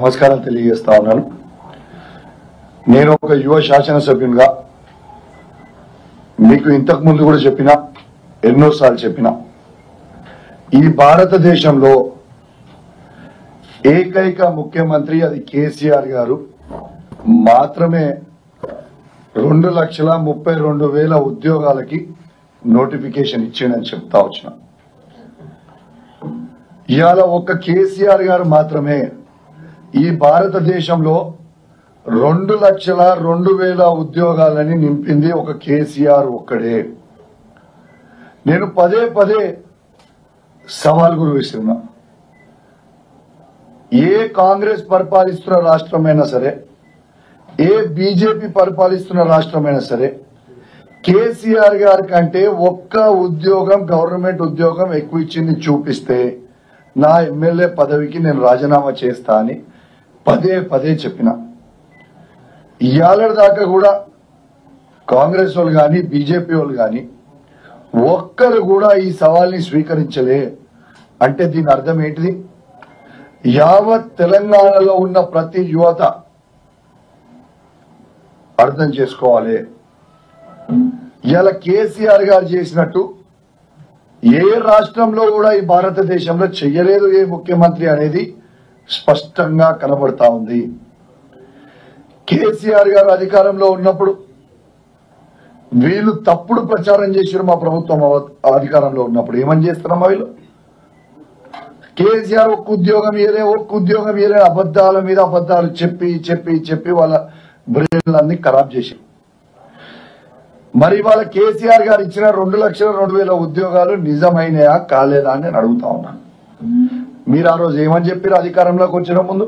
నమస్కారం తెలియజేస్తా ఉన్నాను. నేను ఒక యువ శాసనసభ్యునిగా మీకు ఇంతకు ముందు కూడా చెప్పిన ఎన్నోసార్లు చెప్పిన ఈ భారతదేశంలో ఏకైక ముఖ్యమంత్రి అది కేసీఆర్ గారు. మాత్రమే రెండు లక్షల ముప్పై రెండు వేల ఉద్యోగాలకి నోటిఫికేషన్ ఇచ్చిండని చెప్తా వచ్చిన. ఇవాళ ఒక్క కేసీఆర్ గారు మాత్రమే ఈ భారతదేశంలో రెండు లక్షల రెండు వేల ఉద్యోగాలని నింపింది ఒక కేసీఆర్ ఒక్కడే. నేను పదే పదే సవాల్ గురు ఏ కాంగ్రెస్ పరిపాలిస్తున్న రాష్ట్రమైనా సరే ఏ బీజేపీ పరిపాలిస్తున్న రాష్ట్రమైనా సరే కేసీఆర్ గారి కంటే ఒక్క ఉద్యోగం గవర్నమెంట్ ఉద్యోగం ఎక్కువ ఇచ్చింది చూపిస్తే నా ఎమ్మెల్యే పదవికి నేను రాజీనామా చేస్తా అని పదే పదే చెప్పిన. ఇవాళ దాకా కూడా కాంగ్రెస్ వాళ్ళు కానీ బీజేపీ వాళ్ళు కానీ ఒక్కరు కూడా ఈ సవాల్ని స్వీకరించలే. అంటే దీని అర్థం ఏంటిది? యావత్ తెలంగాణలో ఉన్న ప్రతి యువత అర్థం చేసుకోవాలి. ఇలా కేసీఆర్ గారు చేసినట్టు ఏ రాష్ట్రంలో కూడా ఈ భారతదేశంలో చెయ్యలేదు ఏ ముఖ్యమంత్రి అనేది స్పష్టంగా కనబడతా ఉంది. కేసీఆర్ గారు అధికారంలో ఉన్నప్పుడు వీళ్ళు తప్పుడు ప్రచారం చేశారు మా ప్రభుత్వం అధికారంలో ఉన్నప్పుడు. ఏమని చేస్తున్నామా వీళ్ళు? కేసీఆర్ ఒక్క ఉద్యోగం ఇయలే ఒక్క ఉద్యోగం ఇయలే అబద్దాల మీద అబద్దాలు చెప్పి చెప్పి చెప్పి వాళ్ళ బ్రెయిన్లన్నీ ఖరాబ్ చేశారు. మరి వాళ్ళ కేసీఆర్ గారు ఇచ్చిన రెండు లక్షల రెండు వేల ఉద్యోగాలు నిజమైనయా కాలేదా అని నేను అడుగుతా ఉన్నాను మీరు ఆ రోజు ఏమని చెప్పారు అధికారంలోకి వచ్చిన ముందు?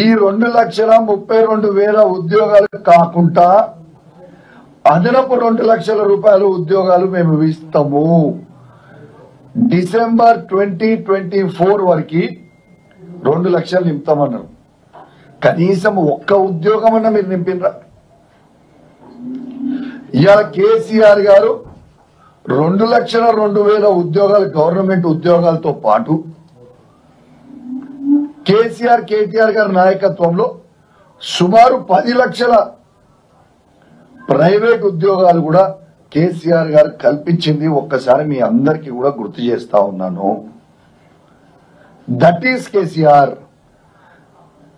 ఈ రెండు లక్షల ముప్పై రెండు వేల ఉద్యోగాలు కాకుండా అదనపు రెండు లక్షల రూపాయల ఉద్యోగాలు మేము ఇస్తాము. డిసెంబర్ ట్వంటీ ట్వంటీ ఫోర్ వరకు రెండు లక్షలు నింపుతామన్నారు. కనీసం ఒక్క ఉద్యోగం అన్న మీరు నింపినరా? ఇవాళ కేసీఆర్ గారు రెండు లక్షల రెండు వేల ఉద్యోగాలు గవర్నమెంట్ ఉద్యోగాలతో పాటు కేసీఆర్ కేటీఆర్ గారి నాయకత్వంలో సుమారు పది లక్షల ప్రైవేట్ ఉద్యోగాలు కూడా కేసీఆర్ గారు కల్పించింది. ఒక్కసారి మీ అందరికీ కూడా గుర్తు చేస్తా ఉన్నాను. That is KCR.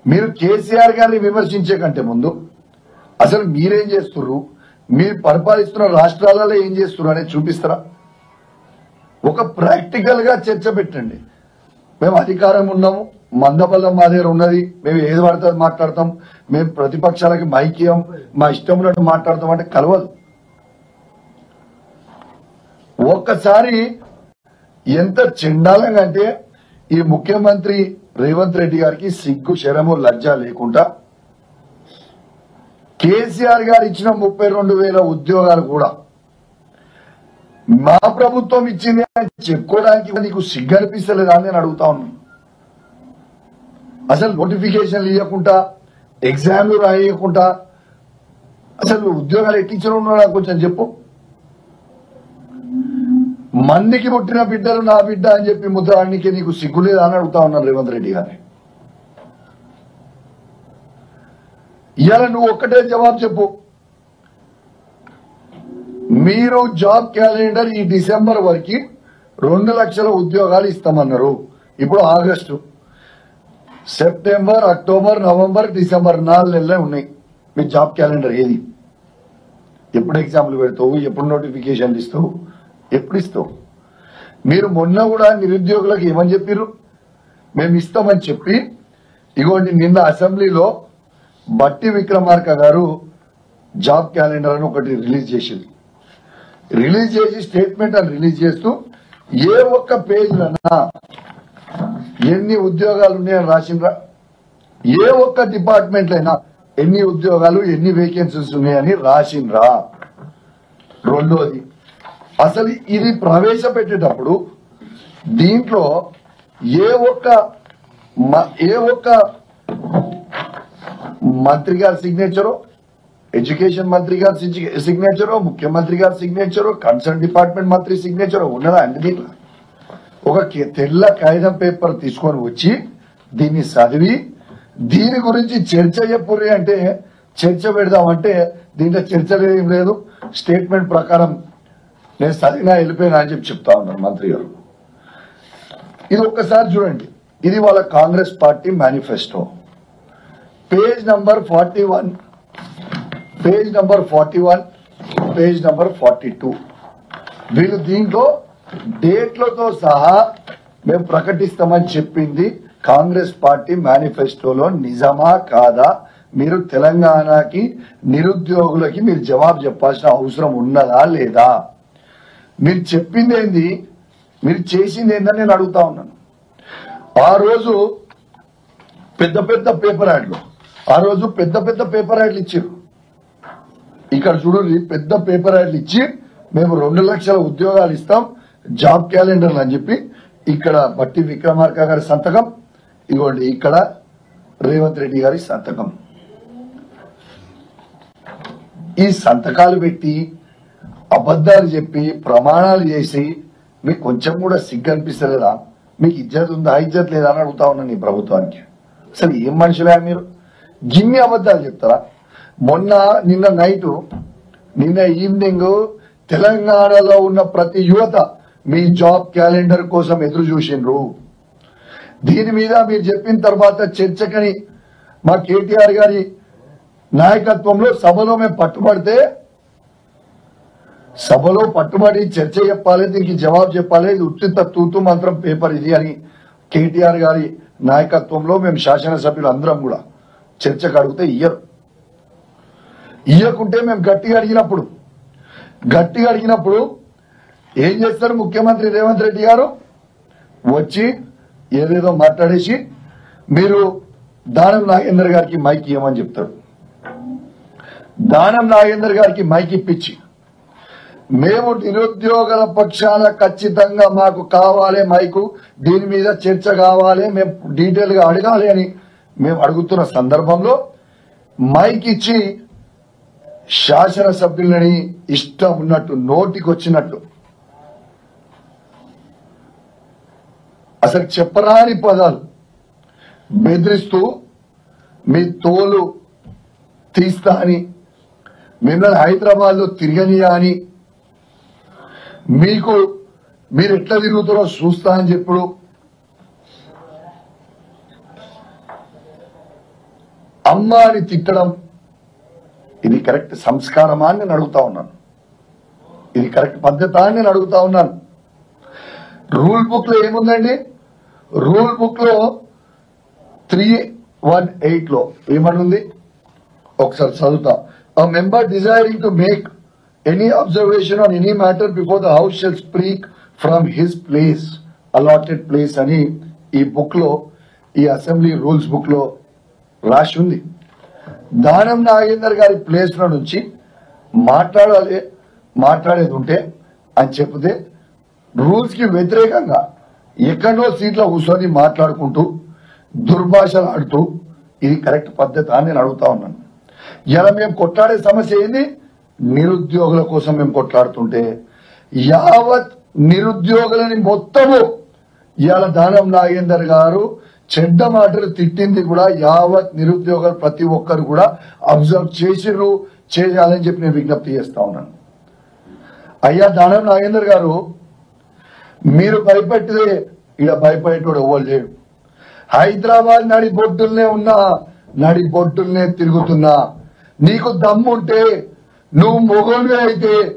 మీరు కేసీఆర్ గారిని విమర్శించే కంటే ముందు అసలు మీరేం చేస్తున్నారు మీరు పరిపాలిస్తున్న రాష్ట్రాలలో ఏం చేస్తున్నారు అనేది చూపిస్తారా? ఒక ప్రాక్టికల్గా చర్చ పెట్టండి. మేము అధికారం ఉన్నాము. మందబలం మా దగ్గర ఉన్నది. మేము ఏది పడితే మాట్లాడతాం. మేము ప్రతిపక్షాలకి మైక్యం మా ఇష్టం ఉన్నట్టు మాట్లాడతాం అంటే కలవదు. ఒక్కసారి ఎంత చెండాలంగా అంటే ఈ ముఖ్యమంత్రి రేవంత్ రెడ్డి గారికి సిగ్గు శరము లజ్జ లేకుండా కేసీఆర్ గారు ఇచ్చిన ముప్పై రెండు వేల ఉద్యోగాలు కూడా మా ప్రభుత్వం ఇచ్చింది అని చెప్పుకోవడానికి నీకు సిగ్గు అనిపిస్తలేదా అని నేను అడుగుతా ఉన్నాను. అసలు నోటిఫికేషన్లు ఇవ్వకుండా ఎగ్జామ్లు రాయకుండా అసలు ఉద్యోగాలు ఎట్టించడం ఉన్నాడా కొంచెం చెప్పు. మందికి పుట్టిన బిడ్డలు నా బిడ్డ అని చెప్పి ముద్రానికి నీకు సిగ్గులేదా అని అడుగుతా ఉన్నాను రేవంత్ రెడ్డి గారిని ఇవాళ నువ్వు ఒక్కటే జవాబు చెప్పు. మీరు జాబ్ క్యాలెండర్ ఈ డిసెంబర్ వరకు రెండు లక్షల ఉద్యోగాలు ఇస్తామన్నారు. ఇప్పుడు August. September October November December నాలుగు నెలలే ఉన్నాయి. మీ జాబ్ క్యాలెండర్ ఏది? ఎప్పుడు ఎగ్జామ్లు పెడతావు? ఎప్పుడు నోటిఫికేషన్లు ఇస్తావు? ఎప్పుడు ఇస్తావు? మీరు మొన్న కూడా నిరుద్యోగులకు ఏమని చెప్పారు మేము ఇస్తామని చెప్పి ఇగోండి నిన్న అసెంబ్లీలో బట్టి విక్రమార్క గారు జాబ్ క్యాలెండర్ అని ఒకటి రిలీజ్ చేసింది. రిలీజ్ చేసి స్టేట్మెంట్ అని రిలీజ్ చేస్తూ ఏ ఒక్క పేజ్లన్నా ఎన్ని ఉద్యోగాలు ఉన్నాయని రాసిండ్రా? ఏ ఒక్క డిపార్ట్మెంట్ అయినా ఎన్ని ఉద్యోగాలు ఎన్ని వేకెన్సీస్ ఉన్నాయని రాసిండ్రా? రెండోది అసలు ఇది ప్రవేశపెట్టేటప్పుడు దీంట్లో ఏ ఒక్క ఏ ఒక్క మంత్రి గారి సిగ్నేచరో ఎడ్యుకేషన్ మంత్రి గారి సిగ్నే- సిగ్నేచరో ముఖ్యమంత్రి గారి సిగ్నేచరో కన్సర్న్ డిపార్ట్మెంట్ మంత్రి సిగ్నేచరో ఉన్నదా అండి దీంట్లో? ఒక తెల్ల కాగితం పేపర్ తీసుకొని వచ్చి దీన్ని చదివి దీని గురించి చర్చ చెప్పుర్రి అంటే చర్చ పెడదామంటే దీంట్లో చర్చ ఏం లేదు. స్టేట్మెంట్ ప్రకారం నేను చదివినా వెళ్ళిపోయినా అని చెప్పి చెప్తా ఉన్నాను మంత్రి గారు. ఇది ఒక్కసారి చూడండి. ఇది వాళ్ళ Congress party manifesto. Page number forty one. Page number forty one page number forty two. వీళ్ళు దీంట్లో డేట్లతో సహా మేము ప్రకటిస్తామని చెప్పింది కాంగ్రెస్ పార్టీ మేనిఫెస్టోలో నిజమా కాదా? మీరు తెలంగాణకి నిరుద్యోగులకి మీరు జవాబు చెప్పాల్సిన అవసరం ఉన్నదా లేదా? మీరు చెప్పింది ఏంది మీరు చేసింది ఏందని నేను అడుగుతా ఉన్నాను. ఆ రోజు పెద్ద పెద్ద పేపర్ యాడ్లు. ఆ రోజు పెద్ద పెద్ద పేపర్ యాడ్లు ఇచ్చారు. ఇక్కడ చూడండి పెద్ద పేపర్ యాడ్లు ఇచ్చి మేము రెండు లక్షల ఉద్యోగాలు ఇస్తాం. జాబ్ క్యాలెండర్ అని చెప్పి ఇక్కడ బట్టి విక్రమార్క గారి సంతకం ఇదిగోండి ఇక్కడ రేవంత్ రెడ్డి గారి సంతకం. ఈ సంతకాలు పెట్టి అబద్ధాలు చెప్పి ప్రమాణాలు చేసి మీకు కొంచెం కూడా సిగ్గు అనిపిస్తలేదా? మీకు ఇజ్జత్ ఉందా? ఇజ్జత్ లేదా అని అడుగుతా ఉన్నాను ఈ ప్రభుత్వానికి. అసలు ఏం మనుషులే మీరు? గిన్ని అబద్ధాలు చెప్తారా? మొన్న నిన్న నైటు నిన్న ఈవినింగ్ తెలంగాణలో ఉన్న ప్రతి యువత మీ జాబ్ క్యాలెండర్ కోసం ఎదురు చూసిండ్రు. దీని మీద మీరు చెప్పిన తర్వాత చర్చకని మా కేటీఆర్ గారి నాయకత్వంలో సభలో మేము పట్టుబడితే సభలో పట్టుబడి చర్చ చెప్పాలి దీనికి జవాబు చెప్పాలి ఇది తూతు మంత్రం పేపర్ ఇది అని కేటీఆర్ గారి నాయకత్వంలో మేము శాసనసభ్యులు అందరం కూడా చర్చకు అడిగితే ఇయ్యరు. ఇయ్యకుంటే మేము గట్టిగా అడిగినప్పుడు గట్టిగా అడిగినప్పుడు ఏం చేస్తారు ముఖ్యమంత్రి రేవంత్ రెడ్డి గారు? వచ్చి ఏదేదో మాట్లాడేసి మీరు దానం నాగేందర్ గారికి మైక్ ఇవ్వమని చెప్తారు. దానం నాగేందర్ గారికి మైక్ ఇప్పించి మేము నిరుద్యోగుల పక్షాన ఖచ్చితంగా మాకు కావాలి మైకు దీని మీద చర్చ కావాలి మేము డీటెయిల్గా అడగాలి అని మేము అడుగుతున్న సందర్భంలో మైక్ ఇచ్చి శాసనసభ్యులని ఇష్టం ఉన్నట్టు నోటికి అసలు చెప్పరాని పదాలు. బెదిరిస్తూ మీ తోలు తీస్తా అని మిమ్మల్ని హైదరాబాద్లో తిరగనియా అని మీకు మీరు ఎట్లా తిరుగుతారో చూస్తా అని చెప్పుడు. అమ్మ అని తిట్టడం ఇది కరెక్ట్ సంస్కారమా అని నేను అడుగుతా ఉన్నాను. ఇది కరెక్ట్ పద్ధత అని నేను అడుగుతా ఉన్నాను. రూల్ బుక్లో ఏముందండి? రూల్ బుక్లో త్రీ వన్ ఎయిట్లో ఏమనుంది ఒకసారి చదువుతా. ఆ member desiring to make any observation on any matter before the house shall speak from his place allotted place అని ఈ బుక్లో ఈ అసెంబ్లీ రూల్స్ బుక్లో రాసి ఉంది. దానం నాగేందర్ గారి ప్లేస్లో నుంచి మాట్లాడాలి మాట్లాడేది ఉంటే అని చెప్తే రూల్స్కి వ్యతిరేకంగా ఎక్కడో సీట్లో కూర్చొని మాట్లాడుకుంటూ దుర్భాషలు ఆడుతూ ఇది కరెక్ట్ పద్ధతి అని నేను అడుగుతా ఉన్నాను. ఇలా మేము కొట్లాడే సమస్య ఏంది? నిరుద్యోగుల కోసం మేము కొట్లాడుతుంటే యావత్ నిరుద్యోగులని మొత్తము ఇవాళ దానం నాగేందర్ గారు చెడ్డ మాటలు తిట్టింది కూడా యావత్ నిరుద్యోగులు ప్రతి ఒక్కరు కూడా అబ్జర్వ్ చేసిర్రు చేయాలని చెప్పి నేను విజ్ఞప్తి చేస్తా ఉన్నాను. అయ్యా దానం నాగేందర్ గారు మీరు భయపెట్టితే ఇక భయపడేటోడు ఎవ్వరు లేడు. హైదరాబాద్ నడి బొడ్డుల్నే ఉన్నా నడి బొడ్డుల్నే తిరుగుతున్నా. నీకు దమ్ముంటే నువ్వు మొగోడివే అయితే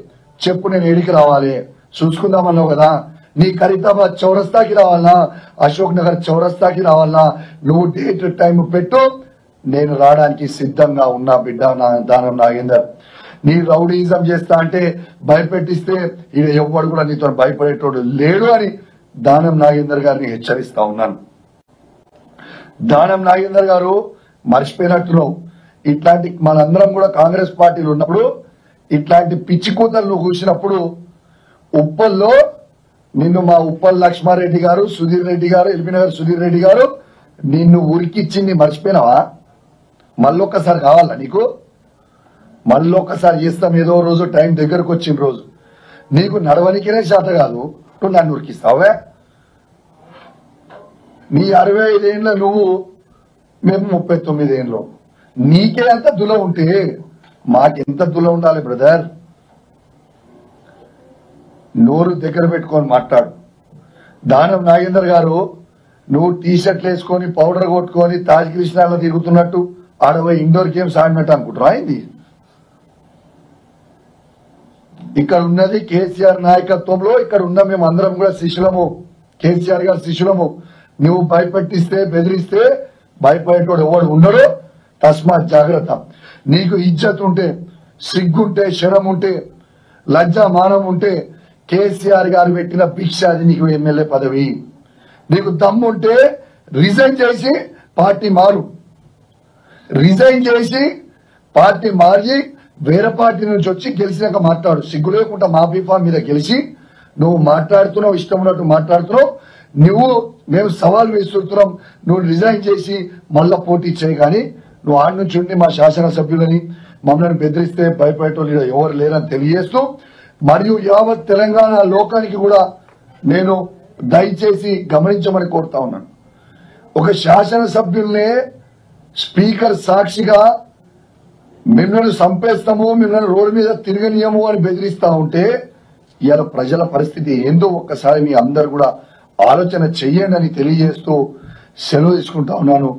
చెప్పు నేను ఏడికి రావాలి. చూసుకుందామన్నావు కదా? నీ ఖరీదాబాద్ చౌరస్తాకి రావాలనా? అశోక్ నగర్ చౌరస్తాకి రావాలనా? నువ్వు డేట్ టైం పెట్టు. నేను రావడానికి సిద్ధంగా ఉన్నా బిడ్డ నా దానం నాగేందర్. నీ రౌడీజం చేస్తా అంటే భయపెట్టిస్తే ఈడ ఎవ్వడు కూడా నీతో భయపడేటోడు లేడు అని దానం నాగేందర్ గారిని హెచ్చరిస్తా ఉన్నాను. దానం నాగేందర్ గారు మర్చిపోయినట్టున్నావు. ఇట్లాంటి మనందరం కూడా కాంగ్రెస్ పార్టీలు ఉన్నప్పుడు ఇట్లాంటి పిచ్చి కూతలు నువ్వు కూర్చున్నప్పుడు ఉప్పల్లో నిన్ను మా ఉప్పల్ లక్ష్మారెడ్డి గారు సుధీర్ రెడ్డి గారు ఎల్బీనగర్ సుధీర్ రెడ్డి గారు నిన్ను ఉరికిచ్చింది మర్చిపోయినావా? మళ్ళొక్కసారి కావాలా నీకు? మళ్ళీ ఒకసారి చేస్తాం. ఏదో రోజు టైం దగ్గరకు వచ్చిన రోజు. నీకు నడవనికినే చేత కాదు. నువ్వు నన్ను ఉరికిస్తావే? నీ అరవై ఐదేళ్ళ నువ్వు మేము ముప్పై తొమ్మిదేండ్లు నీకే అంత దుల ఉంటే మాకెంత దుల ఉండాలి బ్రదర్? నోరు దగ్గర పెట్టుకొని మాట్లాడు. దానం నాగేందర్ గారు నువ్వు టీ షర్ట్లు వేసుకొని పౌడర్ కొట్టుకొని తాజ్ కృష్ణాలో తిరుగుతున్నట్టు అడవై ఇండోర్ గేమ్స్ ఆడినట్టు అనుకుంటారా అయింది ఇక్కడ ఉన్నది కేసీఆర్ నాయకత్వంలో ఇక్కడ ఉన్న మేము అందరం కూడా శిష్యులము కేసీఆర్ గారు శిష్యులము. నువ్వు భయపెట్టిస్తే బెదిరిస్తే భయపడేటోడు ఎవడు ఉండడు. తస్మాత్ జాగ్రత్త. నీకు ఇజ్జత్ ఉంటే సిగ్గుంటే శరం ఉంటే లజ్జ మానం ఉంటే కేసీఆర్ గారు పెట్టిన భిక్ష అది నీకు ఎమ్మెల్యే పదవి. నీకు దమ్ముంటే రిజైన్ చేసి పార్టీ మారు. రిజైన్ చేసి పార్టీ మారి వేరే పార్టీ నుంచి వచ్చి గెలిచినాక మాట్లాడు. సిగ్గు లేకుండా మా బీఫా మీద గెలిచి నువ్వు మాట్లాడుతున్నావు ఇష్టం ఉన్నట్టు మాట్లాడుతున్నావు నువ్వు మేము సవాల్ వేస్తున్నాం నువ్వు రిజైన్ చేసి మళ్ళా పోటీ చేయి కానీ నువ్వు ఆడి నుంచి ఉండి మా శాసనసభ్యులని మమ్మల్ని బెదిరిస్తే భయపడేటోళ్ళు ఎవరు లేరని తెలియజేస్తూ మరియు యావత్ తెలంగాణ లోకానికి కూడా నేను దయచేసి గమనించమని కోరుతా ఉన్నాను. ఒక శాసనసభ్యుల్నే స్పీకర్ సాక్షిగా మిమ్మల్ని చంపేస్తాము మిమ్మల్ని రోడ్డు మీద తిరగనీయము అని బెదిరిస్తా ఉంటే ఇవాళ ప్రజల పరిస్థితి ఏందో ఒక్కసారి మీ అందరు కూడా ఆలోచన చెయ్యండి అని తెలియజేస్తూ సెలవు తీసుకుంటా ఉన్నాను.